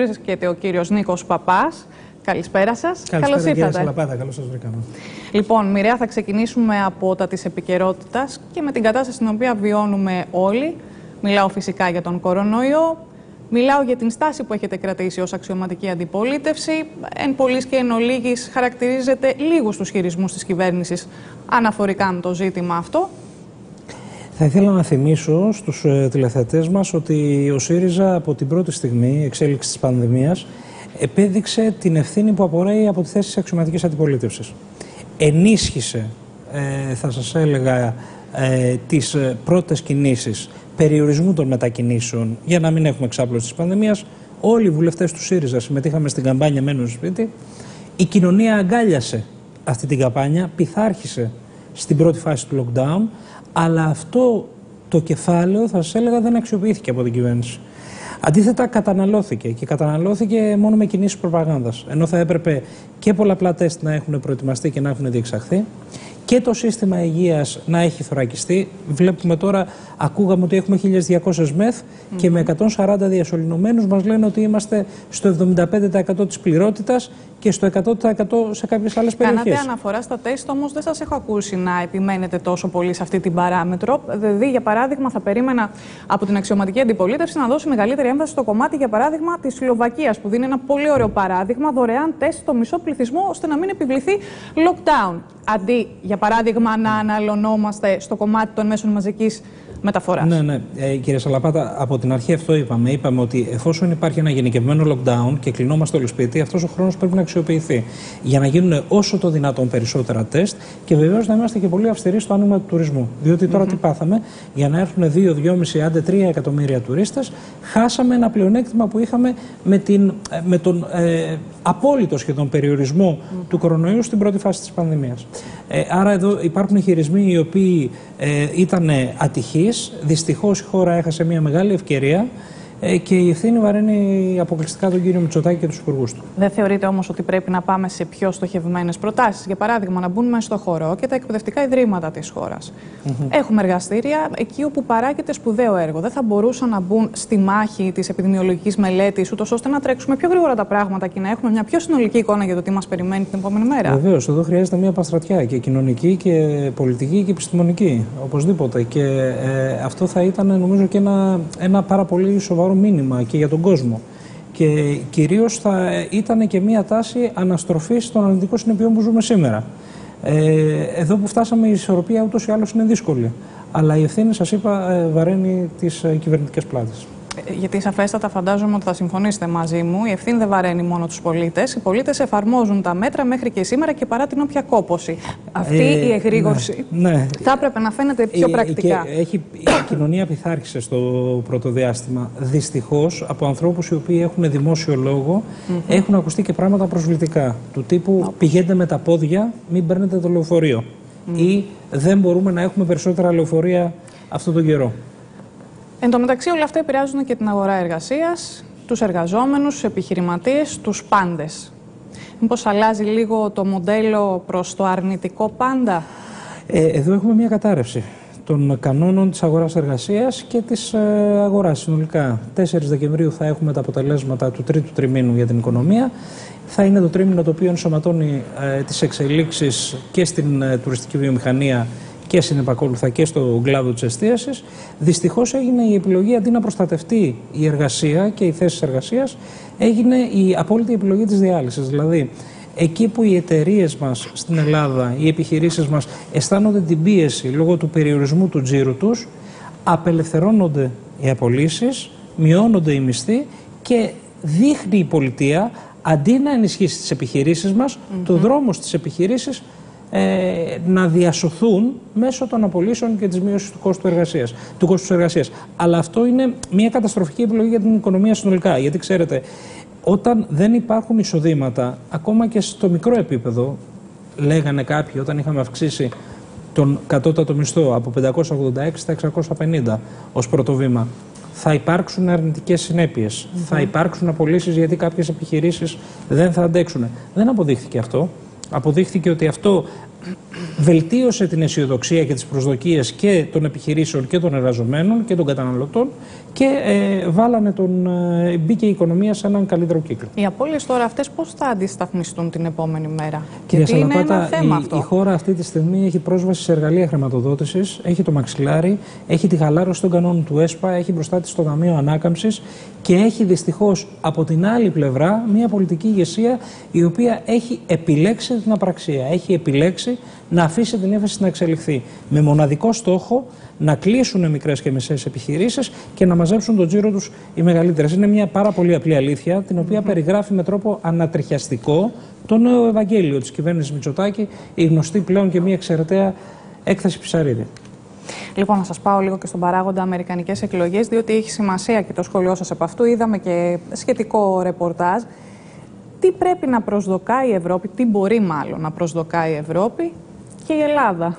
βρίσκεται ο κύριος Νίκος Παπάς. Καλησπέρα σας. Καλησπέρα, Καλώς κύριε ήρθατε. Σαλαπάδα, καλώς σας βρήκαμε. Λοιπόν, μοιραία θα ξεκινήσουμε από τα της επικαιρότητας και με την κατάσταση στην οποία βιώνουμε όλοι. Μιλάω φυσικά για τον κορονοϊό. Μιλάω για την στάση που έχετε κρατήσει ως αξιωματική αντιπολίτευση. Εν πολλής και εν ολίγης χαρακτηρίζεται λίγους τους χειρισμούς της κυβέρνησης αναφορικά με το ζήτημα αυτό. Θα ήθελα να θυμίσω στους ε, τηλεθεατές μας ότι ο ΣΥΡΙΖΑ από την πρώτη στιγμή εξέλιξης της πανδημίας επέδειξε την ευθύνη που απορρέει από τη θέση της αξιωματικής αντιπολίτευσης. Ενίσχυσε, ε, θα σας έλεγα, ε, τις ε, πρώτες κινήσεις περιορισμού των μετακινήσεων για να μην έχουμε εξάπλωση της πανδημίας. Όλοι οι βουλευτές του ΣΥΡΙΖΑ συμμετείχαμε στην καμπάνια «Μένουν στο σπίτι». Η κοινωνία αγκάλιασε αυτή την καμπάνια, πειθάρχησε στην πρώτη φάση του lockdown, αλλά αυτό το κεφάλαιο, θα σας έλεγα, δεν αξιοποιήθηκε από την κυβέρνηση. Αντίθετα, καταναλώθηκε και καταναλώθηκε μόνο με κινήσεις προπαγάνδας. Ενώ θα έπρεπε και πολλαπλά τεστ να έχουν προετοιμαστεί και να έχουν διεξαχθεί και το σύστημα υγείας να έχει θωρακιστεί. Βλέπουμε τώρα, ακούγαμε ότι έχουμε 1.200 μεθ και με 140 διασωληνωμένους μας λένε ότι είμαστε στο 75% της πληρότητας και στο 100% σε κάποιες άλλες περιοχές. Κάνατε αναφορά στα τεστ, όμως δεν σας έχω ακούσει να επιμένετε τόσο πολύ σε αυτή την παράμετρο. Δηλαδή, για παράδειγμα, θα περίμενα από την αξιωματική αντιπολίτευση να δώσει μεγαλύτερη έμφαση στο κομμάτι, για παράδειγμα, της Σλοβακίας, που δίνει ένα πολύ ωραίο παράδειγμα, δωρεάν τεστ στο μισό πληθυσμό, ώστε να μην επιβληθεί lockdown. Αντί, για παράδειγμα, να αναλωνόμαστε στο κομμάτι των μέσων μαζικής μεταφοράς. Ναι, ναι. Ε, κύριε Σαλαπάτα, από την αρχή αυτό είπαμε. Είπαμε ότι εφόσον υπάρχει ένα γενικευμένο lockdown και κλεινόμαστε όλο σπίτι, αυτός ο χρόνος πρέπει να αξιοποιηθεί για να γίνουν όσο το δυνατόν περισσότερα τεστ και βεβαίως να είμαστε και πολύ αυστηροί στο άνοιγμα του τουρισμού. Διότι τώρα τι πάθαμε, για να έρθουν 2-2,5 άντε 3 εκατομμύρια τουρίστες, χάσαμε ένα πλεονέκτημα που είχαμε με, την, ε, με τον ε, απόλυτο σχεδόν περιορισμό του κορονοϊού στην πρώτη φάση της πανδημίας. Ε, άρα εδώ υπάρχουν χειρισμοί οι οποίοι ε, ήταν ατυχείς. Δυστυχώς η χώρα έχασε μια μεγάλη ευκαιρία ε, και η ευθύνη βαραίνει αποκλειστικά τον κύριο Μητσοτάκη και τους υπουργούς του. Δεν θεωρείτε όμως ότι πρέπει να πάμε σε πιο στοχευμένες προτάσεις. Για παράδειγμα, να μπουν μέσα στο χώρο και τα εκπαιδευτικά ιδρύματα της χώρας. Έχουμε εργαστήρια εκεί όπου παράγεται σπουδαίο έργο. Δεν θα μπορούσαν να μπουν στη μάχη της επιδημιολογικής μελέτης, ούτως ώστε να τρέξουμε πιο γρήγορα τα πράγματα και να έχουμε μια πιο συνολική εικόνα για το τι μας περιμένει την επόμενη μέρα. Βεβαίως, εδώ χρειάζεται μια παστρατιά και κοινωνική και πολιτική και επιστημονική. Οπωσδήποτε. Και ε, αυτό θα ήταν νομίζω και ένα, ένα πάρα πολύ σοβαρό μήνυμα και για τον κόσμο. Και κυρίως θα ήταν και μια τάση αναστροφής των αρνητικών συνεπειών που ζούμε σήμερα. Ε, εδώ που φτάσαμε η ισορροπία ούτως ή άλλως είναι δύσκολη. Αλλά η ευθύνη, σας είπα, ε, βαραίνει τις ε, κυβερνητικές πλάτες. Ε, Γιατί σαφέστατα φαντάζομαι ότι θα συμφωνήσετε μαζί μου. Η ευθύνη δεν βαραίνει μόνο τους πολίτες. Οι πολίτες εφαρμόζουν τα μέτρα μέχρι και σήμερα και παρά την όποια κόποση. Αυτή Ε, η εγρήγορση ναι, ναι. θα έπρεπε να φαίνεται πιο Ε, πρακτικά. και έχει, η κοινωνία πειθάρχησε στο πρώτο διάστημα. Δυστυχώς από ανθρώπους οι οποίοι έχουν δημόσιο λόγο έχουν ακουστεί και πράγματα προσβλητικά. Του τύπου πηγαίνετε με τα πόδια, μην παίρνετε το λεωφορείο. Ή δεν μπορούμε να έχουμε περισσότερα λεωφορεία αυτόν τον καιρό. Εν τω μεταξύ, όλα αυτά επηρεάζουν και την αγορά εργασίας, τους εργαζόμενους, τους επιχειρηματίες, τους πάντες. Μήπως αλλάζει λίγο το μοντέλο προς το αρνητικό πάντα; Ε, εδώ έχουμε μια κατάρρευση των κανόνων της αγοράς εργασίας και της ε, αγοράς συνολικά. 4 Δεκεμβρίου θα έχουμε τα αποτελέσματα του τρίτου τριμήνου για την οικονομία. Θα είναι το τρίμηνο το οποίο ενσωματώνει ε, τις εξελίξεις και στην ε, τουριστική βιομηχανία και συνεπακόλουθα και στο κλάδο της εστίασης. Δυστυχώς έγινε η επιλογή αντί να προστατευτεί η εργασία και οι θέσεις εργασίας, έγινε η απόλυτη επιλογή της διάλυσης. Δηλαδή, εκεί που οι εταιρείες μας στην Ελλάδα, οι επιχειρήσεις μας αισθάνονται την πίεση λόγω του περιορισμού του τζίρου τους, απελευθερώνονται οι απολύσεις, μειώνονται οι μισθοί και δείχνει η πολιτεία αντί να ενισχύσει τις επιχειρήσεις μας, το δρόμο στις επιχειρήσεις ε, να διασωθούν μέσω των απολύσεων και της μείωσης του κόστου εργασίας, του κόστους εργασίας. Αλλά αυτό είναι μια καταστροφική επιλογή για την οικονομία συνολικά. Γιατί ξέρετε, όταν δεν υπάρχουν εισοδήματα, ακόμα και στο μικρό επίπεδο, λέγανε κάποιοι όταν είχαμε αυξήσει τον κατώτατο μισθό από 586 στα 650 ως πρώτο βήμα, θα υπάρξουν αρνητικές συνέπειες. Θα υπάρξουν απολύσεις γιατί κάποιες επιχειρήσεις δεν θα αντέξουν. Δεν αποδείχθηκε αυτό. Αποδείχθηκε ότι αυτό βελτίωσε την αισιοδοξία και τις προσδοκίες και των επιχειρήσεων και των εργαζομένων και των καταναλωτών και ε, βάλανε τον, ε, μπήκε η οικονομία σε έναν καλύτερο κύκλο. Οι απώλειες τώρα αυτές πώς θα αντισταθμιστούν την επόμενη μέρα; Κυρία Γιατί είναι Σαλαπάτα, ένα θέμα η, αυτό. η χώρα αυτή τη στιγμή έχει πρόσβαση σε εργαλεία χρηματοδότησης, έχει το μαξιλάρι, έχει τη χαλάρωση των κανόνων του ΕΣΠΑ, έχει μπροστά της το Ταμείο Ανάκαμψης και έχει δυστυχώς από την άλλη πλευρά μια πολιτική ηγεσία η οποία έχει επιλέξει την απραξία. Έχει επιλέξει να αφήσει την ύφεση να εξελιχθεί. Με μοναδικό στόχο να κλείσουν μικρές και μεσαίες επιχειρήσεις και να μαζέψουν τον τζίρο τους οι μεγαλύτερες. Είναι μια πάρα πολύ απλή αλήθεια, την οποία περιγράφει με τρόπο ανατριχιαστικό το νέο Ευαγγέλιο της κυβέρνησης Μητσοτάκη, η γνωστή πλέον και μια εξαιρεταία έκθεση Ψαρίδη. Λοιπόν, να σας πάω λίγο και στον παράγοντα Αμερικανικές εκλογές, διότι έχει σημασία και το σχολείο σας από αυτού. Είδαμε και σχετικό ρεπορτάζ. Τι πρέπει να προσδοκάει η Ευρώπη, τι μπορεί μάλλον να προσδοκάει η Ευρώπη και η Ελλάδα.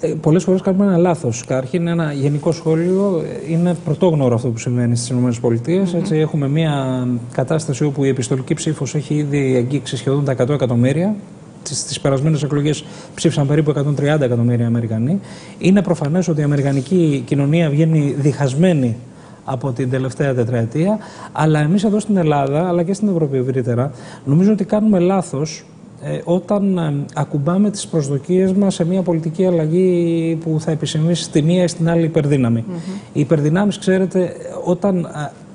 Ε, Πολλές φορές κάνουμε ένα λάθος. Καταρχήν, ένα γενικό σχόλιο ε, είναι πρωτόγνωρο αυτό που συμβαίνει στις ΗΠΑ. Έτσι, έχουμε μια κατάσταση όπου η επιστολική ψήφος έχει ήδη αγγίξει σχεδόν τα 100 εκατομμύρια. Στι περασμένες εκλογές ψήφισαν περίπου 130 εκατομμύρια Αμερικανοί. Είναι προφανές ότι η Αμερικανική κοινωνία βγαίνει διχασμένη από την τελευταία τετραετία. Αλλά εμείς εδώ στην Ελλάδα, αλλά και στην Ευρώπη ευρύτερα, νομίζω ότι κάνουμε λάθος ε, όταν ε, ακουμπάμε τις προσδοκίες μας σε μια πολιτική αλλαγή που θα επισημείς στη μία ή στην άλλη υπερδύναμη. Οι υπερδυνάμεις, ξέρετε, όταν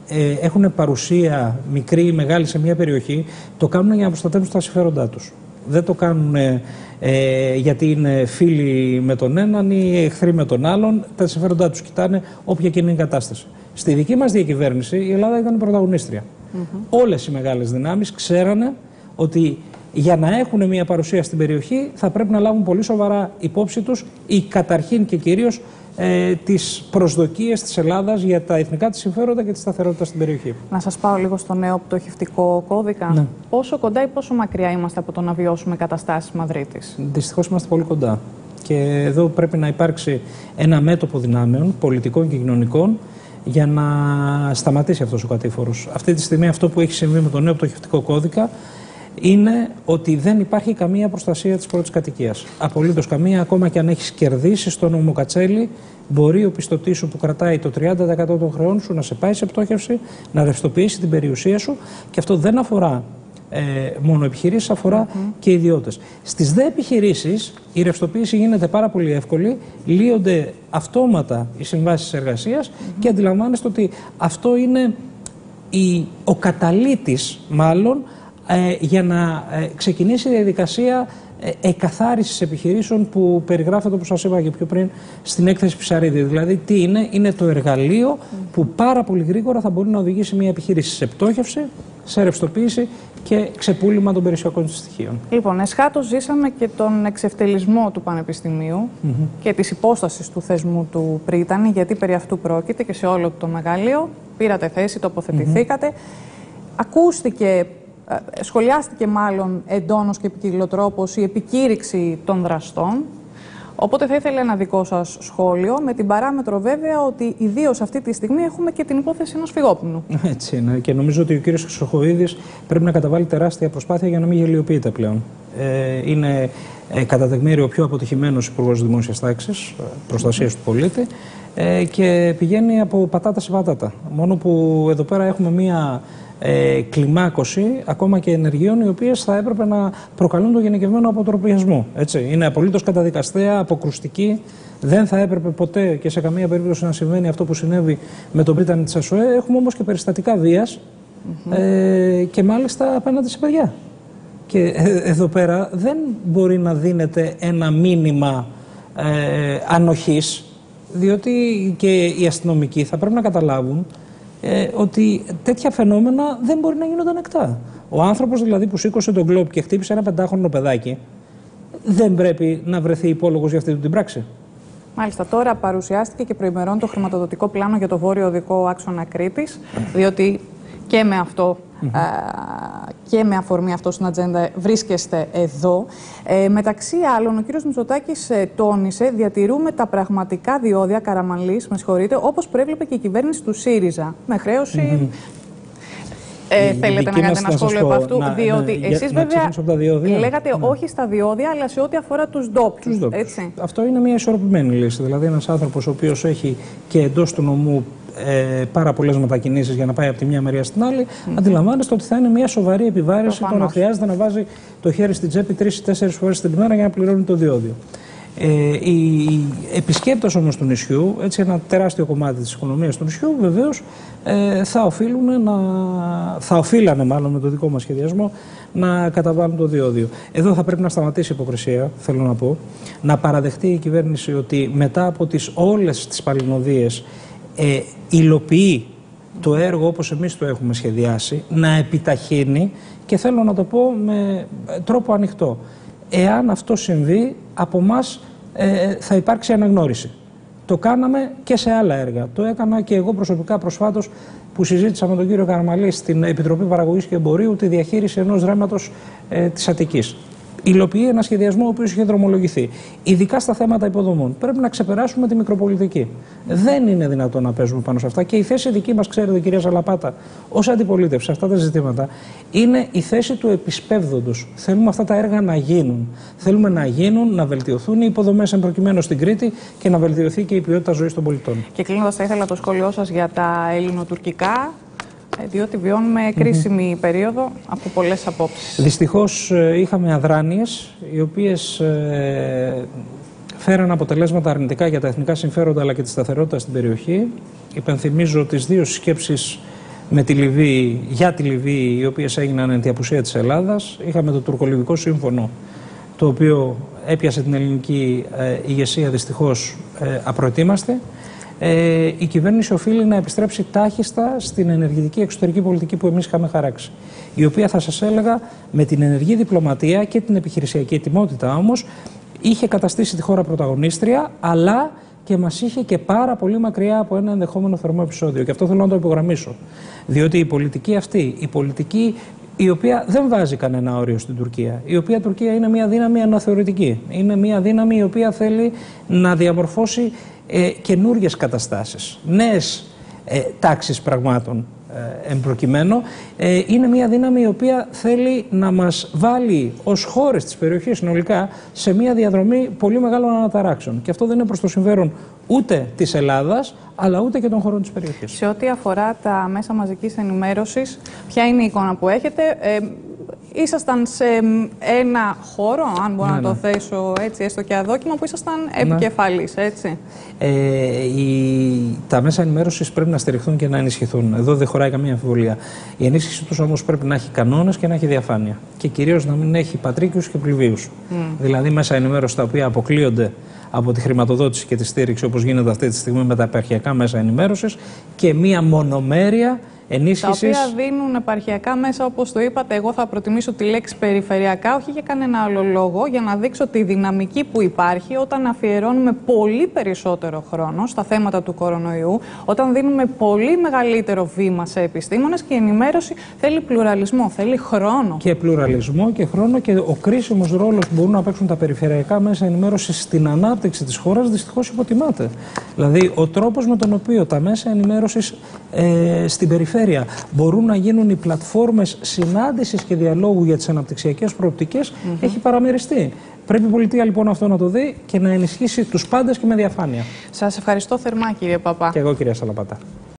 ε, έχουν παρουσία μικρή ή μεγάλη σε μια περιοχή, το κάνουν για να προστατεύσουν τα συμφέροντά τους. Δεν το κάνουν ε, ε, γιατί είναι φίλοι με τον έναν ή εχθροί με τον άλλον. Τα συμφέροντά τους κοιτάνε όποια και είναι η κατάσταση. Στη δική μας διακυβέρνηση η Ελλάδα ήταν η πρωταγωνίστρια. Όλες οι μεγάλες δυνάμεις ξέρανε ότι για να έχουν μια παρουσία στην περιοχή θα πρέπει να λάβουν πολύ σοβαρά υπόψη τους ή καταρχήν και κυρίως ε, τις προσδοκίες της Ελλάδας για τα εθνικά της συμφέροντα και τη σταθερότητα στην περιοχή. Να σας πάω λίγο στο νέο πτωχευτικό κώδικα. Ναι. Πόσο κοντά ή πόσο μακριά είμαστε από το να βιώσουμε καταστάσεις Μαδρίτης; Δυστυχώς είμαστε πολύ κοντά. Και εδώ πρέπει να υπάρξει ένα μέτωπο δυνάμεων, πολιτικών και κοινωνικών, για να σταματήσει αυτός ο κατήφορος. Αυτή τη στιγμή αυτό που έχει συμβεί με το νέο πτωχευτικό κώδικα είναι ότι δεν υπάρχει καμία προστασία της πρώτης κατοικίας. Απολύτως καμία, ακόμα και αν έχεις κερδίσει στο νομοκατσέλι, μπορεί ο πιστωτής σου που κρατάει το 30% των χρεών σου να σε πάει σε πτώχευση, να ρευστοποιήσει την περιουσία σου και αυτό δεν αφορά ε, μόνο επιχειρήσεις, αφορά και ιδιώτες. Στις δε επιχειρήσεις η ρευστοποίηση γίνεται πάρα πολύ εύκολη, λύονται αυτόματα οι συμβάσεις εργασίας και αντιλαμβάνεστε ότι αυτό είναι η, ο καταλήτης μάλλον ε, για να ε, ξεκινήσει η διαδικασία ε, εκαθάρισης επιχειρήσεων που περιγράφεται όπως σας είπα και πιο πριν στην έκθεση Ψαρίδη. Δηλαδή τι είναι, είναι το εργαλείο που πάρα πολύ γρήγορα θα μπορεί να οδηγήσει μια επιχείρηση σε πτώχευση, σε ρευστοποίηση και ξεπούλημα των περιουσιακών της στοιχείων. Λοιπόν, εσχάτως ζήσαμε και τον εξευτελισμό του Πανεπιστημίου και της υπόστασης του θεσμού του Πρίτανη, γιατί περί αυτού πρόκειται και σε όλο το μεγαλείο. Πήρατε θέση, τοποθετηθήκατε. Ακούστηκε, ε, σχολιάστηκε μάλλον εντόνως και επικοινωτρόπως η επικήρυξη των δραστών. Οπότε θα ήθελα ένα δικό σας σχόλιο, με την παράμετρο βέβαια ότι ιδίως αυτή τη στιγμή έχουμε και την υπόθεση ενός φυγόπνου. Έτσι είναι. Και νομίζω ότι ο κύριος Χρυσοχοίδης πρέπει να καταβάλει τεράστια προσπάθεια για να μην γελιοποιείται πλέον. Ε, είναι ε, κατά τεκμήριο ο πιο αποτυχημένος υπουργός δημόσιας τάξης, προστασίας του πολίτη ε, και πηγαίνει από πατάτα σε πατάτα. Μόνο που εδώ πέρα έχουμε μία ε, κλιμάκωση ακόμα και ενεργειών οι οποίες θα έπρεπε να προκαλούν το γενικευμένο αποτροπιασμό. Έτσι. Είναι απολύτως καταδικαστέα, αποκρουστική. Δεν θα έπρεπε ποτέ και σε καμία περίπτωση να συμβαίνει αυτό που συνέβη με τον Πρίτανη τη ΑΣΟΕ. Έχουμε όμως και περιστατικά βίας ε, και μάλιστα απέναντι σε παιδιά. Και ε, εδώ πέρα δεν μπορεί να δίνεται ένα μήνυμα ε, ανοχής, διότι και οι αστυνομικοί θα πρέπει να καταλάβουν ε, ότι τέτοια φαινόμενα δεν μπορεί να γίνονται ανεκτά. Ο άνθρωπος δηλαδή που σήκωσε τον γκλόπ και χτύπησε ένα πεντάχρονο παιδάκι δεν πρέπει να βρεθεί υπόλογος για αυτή την πράξη. Μάλιστα, τώρα παρουσιάστηκε και προημερών το χρηματοδοτικό πλάνο για το βόρειο οδικό άξονα Κρήτης, διότι και με αυτό α, και με αφορμή αυτό στην ατζέντα βρίσκεστε εδώ. Ε, μεταξύ άλλων, ο κύριος Μητσοτάκης ε, τόνισε διατηρούμε τα πραγματικά διόδια Καραμανλής, με συγχωρείτε, όπως προέβλεπε και η κυβέρνηση του ΣΥΡΙΖΑ, με χρέωση Ε, θέλετε να κάνετε ένα σχόλιο από αυτού, να, διότι ναι, εσείς βέβαια λέγατε ναι. όχι στα διόδια, αλλά σε ό,τι αφορά τους ντόπιους. Αυτό είναι μια ισορροπημένη λύση. Δηλαδή, ένας άνθρωπος ο οποίος έχει και εντός του νομού ε, πάρα πολλές μετακινήσεις για να πάει από τη μια μεριά στην άλλη, mm -hmm. αντιλαμβάνεστε ότι θα είναι μια σοβαρή επιβάρηση το να χρειάζεται να βάζει το χέρι στην τσέπη τρει-τέσσερι φορές την ημέρα για να πληρώνει το διόδιο. Ε, οι επισκέπτες όμως του νησιού, έτσι ένα τεράστιο κομμάτι της οικονομίας του νησιού, βεβαίως ε, θα, οφείλουν να, θα οφείλανε μάλλον με το δικό μας σχεδιασμό να καταβάλουν το διόδιο. Εδώ θα πρέπει να σταματήσει η υποκρισία, θέλω να πω, να παραδεχτεί η κυβέρνηση ότι μετά από τις όλες τις παλινοδίες ε, υλοποιεί το έργο όπως εμείς το έχουμε σχεδιάσει, να επιταχύνει και θέλω να το πω με τρόπο ανοιχτό. Εάν αυτό συμβεί, από εμάς ε, θα υπάρξει αναγνώριση. Το κάναμε και σε άλλα έργα. Το έκανα και εγώ προσωπικά προσφάτως που συζήτησα με τον κύριο Καρμαλή στην Επιτροπή Παραγωγής και Εμπορίου τη διαχείριση ενός ρέματος ε, της Αττικής υλοποιεί ένα σχεδιασμό ο οποίος είχε δρομολογηθεί. Ειδικά στα θέματα υποδομών. Πρέπει να ξεπεράσουμε τη μικροπολιτική. Δεν είναι δυνατόν να παίζουμε πάνω σε αυτά. Και η θέση δική μας, ξέρετε, κυρία Ζαλαπάτα, ως αντιπολίτευση σε αυτά τα ζητήματα, είναι η θέση του επισπεύδοντος. Θέλουμε αυτά τα έργα να γίνουν. Θέλουμε να γίνουν, να βελτιωθούν οι υποδομές εν προκειμένου στην Κρήτη και να βελτιωθεί και η ποιότητα ζωής των πολιτών. Και κλείνοντας, θα ήθελα το σχόλιο σας για τα ελληνοτουρκικά ε, διότι βιώνουμε κρίσιμη περίοδο από πολλές απόψεις. Δυστυχώς ε, είχαμε αδράνειες οι οποίες ε, φέραν αποτελέσματα αρνητικά για τα εθνικά συμφέροντα αλλά και τη σταθερότητα στην περιοχή. Υπενθυμίζω τις δύο σκέψεις με τη Λιβύη, για τη Λιβύη, οι οποίες έγιναν εν τη απουσία της Ελλάδας. Είχαμε το τουρκολιβικό σύμφωνο, το οποίο έπιασε την ελληνική ηγεσία δυστυχώς απροετοίμαστη ε, η κυβέρνηση οφείλει να επιστρέψει τάχιστα στην ενεργητική εξωτερική πολιτική που εμείς είχαμε χαράξει. Η οποία θα σας έλεγα με την ενεργή διπλωματία και την επιχειρησιακή ετοιμότητα όμως είχε καταστήσει τη χώρα πρωταγωνίστρια, αλλά και μας είχε και πάρα πολύ μακριά από ένα ενδεχόμενο θερμό επεισόδιο. Και αυτό θέλω να το υπογραμμίσω. Διότι η πολιτική αυτή, η πολιτική η οποία δεν βάζει κανένα όριο στην Τουρκία. Η οποία Τουρκία είναι μια δύναμη αναθεωρητική. Είναι μια δύναμη η οποία θέλει να διαμορφώσει ε, καινούριες καταστάσεις, νέες ε, τάξεις πραγμάτων ε, εμπροκειμένου. Ε, είναι μια δύναμη η οποία θέλει να μας βάλει ως χώρες της περιοχής συνολικά σε μια διαδρομή πολύ μεγάλων αναταράξεων. Και αυτό δεν είναι προς το συμφέρον ούτε της Ελλάδας, αλλά ούτε και των χωρών της περιοχής. Σε ό,τι αφορά τα μέσα μαζικής ενημέρωσης, ποια είναι η εικόνα που έχετε; Ε, ήσασταν σε ένα χώρο, αν μπορώ ναι, να το ναι. θέσω έτσι, έστω και αδόκιμα, που ήσασταν ναι. επικεφαλής, έτσι. Ε, η, τα μέσα ενημέρωσης πρέπει να στηριχθούν και να ενισχυθούν. Εδώ δεν χωράει καμία αμφιβολία. Η ενίσχυση τους όμως πρέπει να έχει κανόνες και να έχει διαφάνεια. Και κυρίως να μην έχει πατρίκιους και πληβίους. Mm. Δηλαδή, μέσα ενημέρωση τα οποία αποκλείονται από τη χρηματοδότηση και τη στήριξη, όπως γίνεται αυτή τη στιγμή με τα επαρχιακά μέσα ενημέρωσης, και μία μονομέρεια ενίσχυσης. Τα οποία δίνουν επαρχιακά μέσα, όπως το είπατε. Εγώ θα προτιμήσω τη λέξη περιφερειακά, όχι για κανένα άλλο λόγο, για να δείξω τη δυναμική που υπάρχει όταν αφιερώνουμε πολύ περισσότερο χρόνο στα θέματα του κορονοϊού, όταν δίνουμε πολύ μεγαλύτερο βήμα σε επιστήμονες και η ενημέρωση θέλει πλουραλισμό, θέλει χρόνο. Και πλουραλισμό και χρόνο και ο κρίσιμος ρόλος που μπορούν να παίξουν τα περιφερειακά μέσα ενημέρωσης στην ανάπτυξη της χώρας δυστυχώς υποτιμάται. Δηλαδή, ο τρόπος με τον οποίο τα μέσα ενημέρωσης ε, στην περιφέρεια μπορούν να γίνουν οι πλατφόρμες συνάντησης και διαλόγου για τις αναπτυξιακές προοπτικές έχει παραμεριστεί. Πρέπει η πολιτεία λοιπόν αυτό να το δει και να ενισχύσει τους πάντες και με διαφάνεια. Σας ευχαριστώ θερμά κύριε Παπά. Και εγώ κυρία Σαλαπατά.